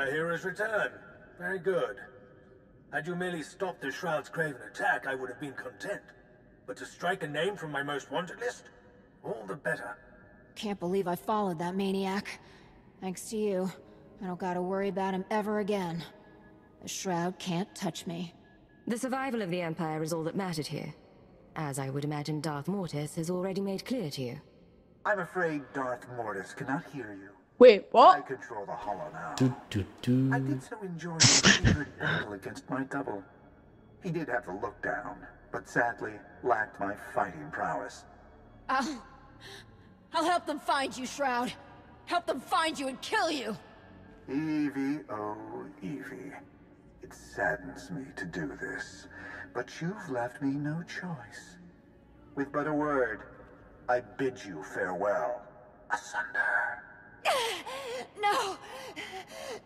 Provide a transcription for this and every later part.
Our hero's return. Very good. Had you merely stopped the Shroud's craven attack, I would have been content. But to strike a name from my most wanted list? All the better. Can't believe I followed that maniac. Thanks to you, I don't gotta worry about him ever again. The Shroud can't touch me. The survival of the Empire is all that mattered here. As I would imagine Darth Mortis has already made clear to you. I'm afraid Darth Mortis cannot hear you. Wait, what? I what? control the hollow now. Do, do, do. I did so enjoy your favorite battle against my double. He did have the look down, but sadly lacked my fighting prowess. I'll... I'll help them find you, Shroud. Help them find you and kill you! Evie, oh Evie. It saddens me to do this, but you've left me no choice. With but a word, I bid you farewell. Asunder. No!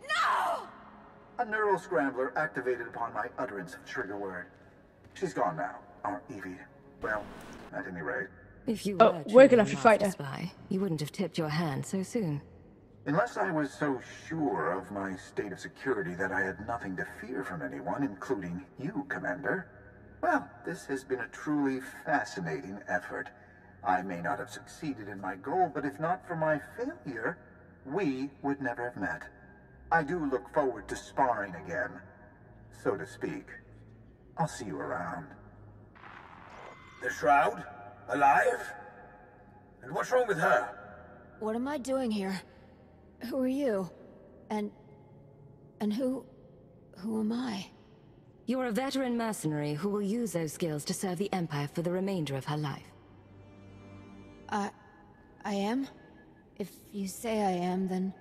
No! A neural scrambler activated upon my utterance of trigger word. She's gone now, our Evie. Well, at any rate. If you Oh, were we're gonna a have to fight master her. spy, you wouldn't have tipped your hand so soon. Unless I was so sure of my state of security that I had nothing to fear from anyone, including you, Commander. Well, this has been a truly fascinating effort. I may not have succeeded in my goal, but if not for my failure, we would never have met. I do look forward to sparring again, so to speak. I'll see you around. The Shroud? Alive? And what's wrong with her? What am I doing here? Who are you? And... And who... Who am I? You're a veteran mercenary who will use those skills to serve the Empire for the remainder of her life. I... I am? If you say I am, then...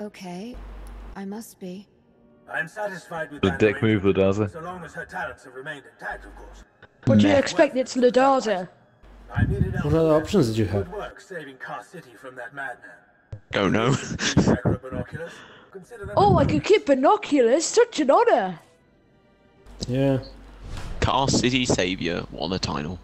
Okay. I must be. I'm satisfied with The that dick move, arrangement, Ludaza. So long as her talents have remained intact, of course. What do you expect? It's Ludaza. What other options did you have? Good work saving Kaas City from that madman. Don't know. Micro binoculars. Consider them Oh, I could keep binoculars. Such an honor. Yeah. Kaas City Savior won a title.